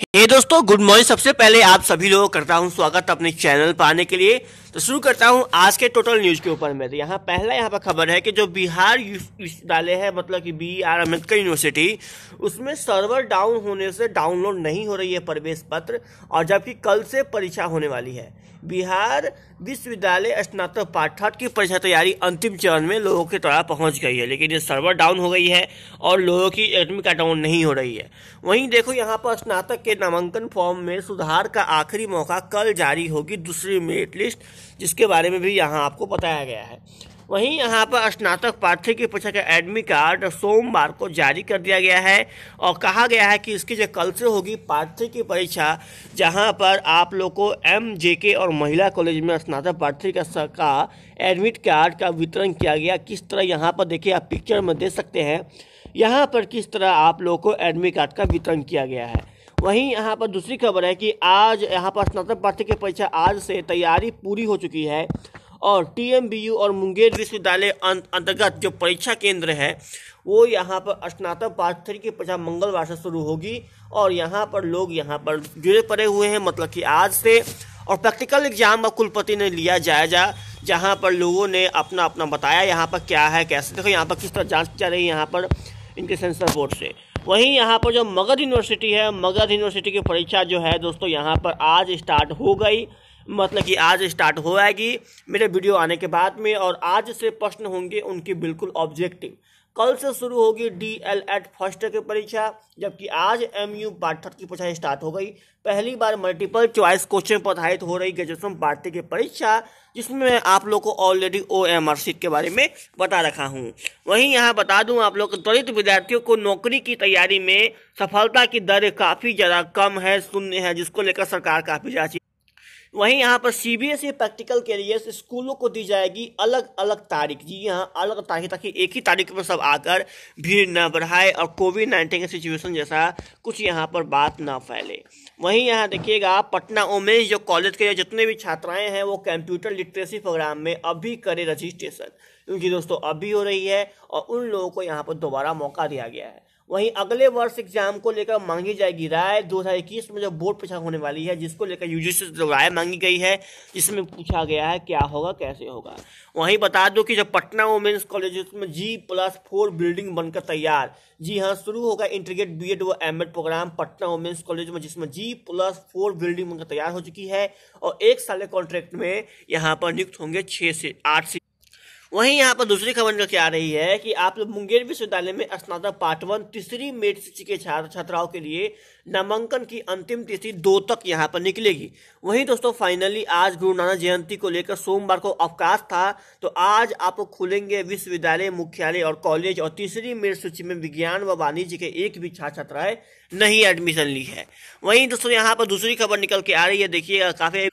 हे दोस्तों good morning सबसे पहले आप सभी लोगों करता हूँ स्वागत अपने चैनल पर आने के लिए। तो शुरू करता हूँ आज के टोटल न्यूज़ के ऊपर में। तो यहाँ पहला यहाँ पर खबर है कि जो बिहार विश्वविद्यालय है मतलब कि बी आर अंबेडकर यूनिवर्सिटी उसमें सर्वर डाउन होने से डाउनलोड नहीं हो रही है प्रवेश पत्र, और जबकि कल से परीक्षा होने वाली है। बिहार विश्वविद्यालय स्नातक पाठक की परीक्षा तैयारी अंतिम चरण में लोगों के द्वारा पहुँच गई है, लेकिन ये सर्वर डाउन हो गई है और लोगों की एडमिट डाउन नहीं हो रही है। वहीं देखो, यहाँ पर स्नातक के नामांकन फॉर्म में सुधार का आखिरी मौका कल जारी होगी दूसरी मेरिट लिस्ट, जिसके बारे में भी यहाँ आपको बताया गया है। वहीं यहाँ पर स्नातक पाठ्य की परीक्षा का एडमिट कार्ड सोमवार को जारी कर दिया गया है और कहा गया है कि इसकी जो कल से होगी पाठ्य की परीक्षा जहाँ पर आप लोग को एम और महिला कॉलेज में स्नातक पाठ्य का, का एडमिट कार्ड का वितरण किया गया। किस तरह यहाँ पर देखिए आप पिक्चर में देख सकते हैं। यहाँ पर किस तरह आप लोग को एडमिट कार्ड का वितरण किया गया है। वहीं यहाँ पर दूसरी खबर है कि आज यहाँ पर स्नातक पाठ्य की परीक्षा आज से तैयारी पूरी हो चुकी है। और टीएमबीयू और मुंगेर विश्वविद्यालय अंतर्गत जो परीक्षा केंद्र है, वो यहाँ पर स्नातक पाठ्य की परीक्षा मंगलवार से शुरू होगी और यहाँ पर लोग यहाँ पर जुड़े पड़े हुए हैं मतलब कि आज से और प्रैक्टिकल एग्ज़ाम अब कुलपति ने लिया जायजा, जहाँ पर लोगों ने अपना अपना बताया यहाँ पर क्या है, कैसे देखो यहाँ पर किस तरह जाँच चल रही है यहाँ पर इनके सेंसर बोर्ड से। वहीं यहाँ पर जो मगध यूनिवर्सिटी है, मगध यूनिवर्सिटी की परीक्षा जो है दोस्तों यहाँ पर आज स्टार्ट हो गई। मतलब कि आज स्टार्ट हो जाएगी मेरे वीडियो आने के बाद में और आज से प्रश्न होंगे उनकी बिल्कुल ऑब्जेक्टिव कल से शुरू होगी डी एल एड फ़र्स्ट की परीक्षा, जबकि आज एम यू पार्ट की परीक्षा स्टार्ट हो गई। पहली बार मल्टीपल चॉइस क्वेश्चन प्रधारित हो रही ग्रेजुएशन पार्टी की परीक्षा, जिसमें मैं आप लोग को already O M R sheet के बारे में बता रखा हूँ। वहीं यहाँ बता दूँ, आप लोग त्वरित विद्यार्थियों को नौकरी की तैयारी में सफलता की दर काफ़ी ज़्यादा कम है, शून्य है, जिसको लेकर सरकार काफ़ी ज़्यादा वहीं यहाँ पर सीबीएसई प्रैक्टिकल के लिए स्कूलों को दी जाएगी अलग अलग तारीख। जी हाँ अलग तारीख ताकि एक ही तारीख पर सब आकर भीड़ न बढ़ाए और कोविड नाइन्टीन के सिचुएशन जैसा कुछ यहाँ पर बात ना फैले। वहीं यहाँ देखिएगा, पटना उमेश जो कॉलेज के जितने भी छात्राएँ हैं, वो कंप्यूटर लिटरेसी प्रोग्राम में अभी करे रजिस्ट्रेशन क्योंकि दोस्तों, अभी हो रही है और उन लोगों को यहाँ पर दोबारा मौका दिया गया है। वहीं अगले वर्ष एग्ज़ाम को लेकर मांगी जाएगी राय। 2021 में जो बोर्ड परीक्षा होने वाली है, जिसको लेकर यूजीसी से राय मांगी गई है, जिसमें पूछा गया है क्या होगा, कैसे होगा। वहीं बता दो कि जब पटना वुमेन्स कॉलेज में जी प्लस फोर बिल्डिंग बनकर तैयार। जी हाँ शुरू होगा इंटीग्रेट बी एड व M program Patna women's college में, जिसमें जी प्लस फोर बिल्डिंग बनकर तैयार हो चुकी है। और एक साल के कॉन्ट्रैक्ट में यहाँ पर नियुक्त होंगे छः से आठ से वहीं यहाँ पर दूसरी खबर निकल के आ रही है कि आप लोग मुंगेर विश्वविद्यालय में स्नातक पार्ट वन तीसरी मेट के छात्र छात्राओं के लिए नामांकन की अंतिम तिथि दो तक यहाँ पर निकलेगी। वहीं दोस्तों फाइनली आज गुरु नानक जयंती को लेकर सोमवार को अवकाश था तो आज आप खुलेंगे विश्वविद्यालय, मुख्यालय और कॉलेज और तीसरी मेट सूची में विज्ञान व वाणिज्य के एक भी छात्र छात्राएँ नहीं एडमिशन ली है। वहीं दोस्तों, यहाँ पर दूसरी खबर निकल के आ रही है। देखिए, काफ़ी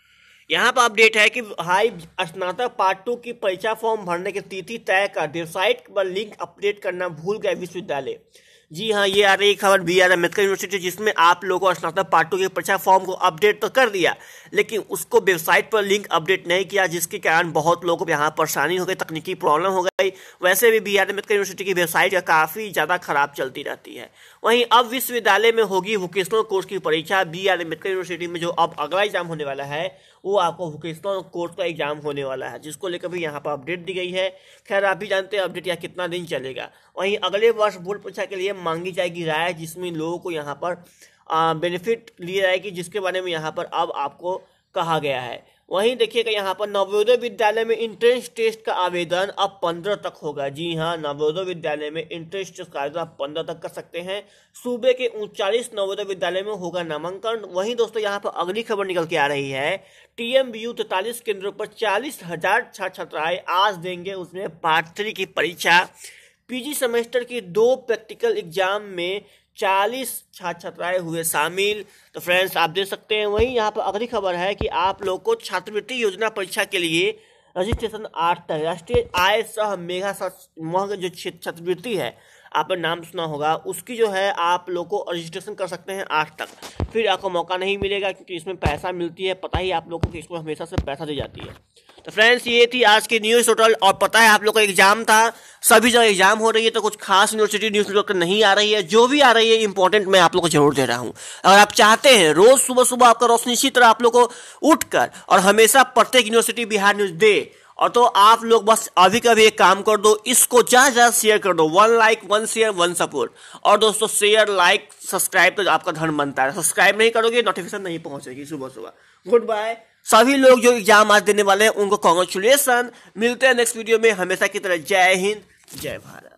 यहाँ पर अपडेट है कि हाई स्नातक पार्ट टू की परीक्षा फॉर्म भरने की तिथि तय कर वेबसाइट पर लिंक अपडेट करना भूल गए विश्वविद्यालय। जी हाँ ये आ रही खबर बी आर अंबेडकर यूनिवर्सिटी जिसमें आप लोगों को स्नातक पार्ट टू के परीक्षा फॉर्म को अपडेट तो कर दिया, लेकिन उसको वेबसाइट पर लिंक अपडेट नहीं किया, जिसके कारण बहुत लोगों को यहाँ परेशानी हो गई, तकनीकी प्रॉब्लम हो गई। वैसे भी बी आर अंबेडकर यूनिवर्सिटी की वेबसाइट का काफ़ी ज़्यादा खराब चलती रहती है। वहीं अब विश्वविद्यालय में होगी वोकेशनल कोर्स की परीक्षा। बी आर अंबेडकर यूनिवर्सिटी में जो अब अगला एग्ज़ाम होने वाला है, वो आपको वोकेशनल कोर्स का एग्ज़ाम होने वाला है, जिसको लेकर भी यहाँ पर अपडेट दी गई है। खैर, आप भी जानते हैं अपडेट यहाँ कितना दिन चलेगा। वहीं अगले वर्ष बोर्ड परीक्षा के लिए मांगी जाएगी राय जिसमें लोगों को यहाँ पर बेनिफिट ली जाएगी, जिसके बारे में यहाँ पर अब आपको कहा गया है। वहीं देखिएगा, यहाँ पर नवोदय विद्यालय में इंट्रेंस टेस्ट का आवेदन अब पंद्रह तक होगा। जी हाँ नवोदय विद्यालय में इंट्रेंस टेस्ट का आवेदन आप पंद्रह तक कर सकते हैं। सूबे के उनचालीस नवोदय विद्यालय में होगा नामांकन। वहीं दोस्तों, यहाँ पर अगली खबर निकल के आ रही है। टीएमबीयू तैतालीस केंद्रों पर चालीस हज़ार छात्र छात्राएँ आज देंगे उसमें पार्ट थ्री की परीक्षा। पीजी सेमेस्टर की दो प्रैक्टिकल एग्ज़ाम में चालीस छात्र छात्राएँ हुए शामिल। तो फ्रेंड्स, आप देख सकते हैं, वहीं यहाँ पर अगली खबर है कि आप लोग को छात्रवृत्ति योजना परीक्षा के लिए रजिस्ट्रेशन आठ तक राष्ट्रीय आय सह मेघा महंग जो छात्रवृत्ति है आपने नाम सुना होगा, उसकी जो है आप लोग को रजिस्ट्रेशन कर सकते हैं आठ तक। फिर आपको मौका नहीं मिलेगा क्योंकि इसमें पैसा मिलती है, पता ही आप लोगों को कि इसमें हमेशा से पैसा दी जाती है। तो फ्रेंड्स ये थी आज की न्यूज़ टोटल और पता है आप लोग का एग्ज़ाम था, सभी जगह एग्ज़ाम हो रही है तो कुछ खास यूनिवर्सिटी न्यूज़ टोटल नहीं आ रही है। जो भी आ रही है इंपॉर्टेंट मैं आप लोग को ज़रूर दे रहा हूँ। अगर आप चाहते हैं, रोज सुबह सुबह आपका रोशनी इसी तरह आप लोग को उठकर और हमेशा प्रत्येक यूनिवर्सिटी बिहार न्यूज़ दे, और तो आप लोग बस अभी का भी एक काम कर दो, इसको ज़्यादा से ज़्यादा शेयर कर दो। One like one share one support और दोस्तों शेयर लाइक सब्सक्राइब तो आपका धर्म बनता है। सब्सक्राइब नहीं करोगे नोटिफिकेशन नहीं पहुंचेगी सुबह सुबह। गुड बाय सभी लोग जो एग्ज़ाम आज देने वाले हैं, उनको कॉन्ग्रेचुलेसन मिलते हैं नेक्स्ट वीडियो में। हमेशा की तरह जय हिंद, जय भारत।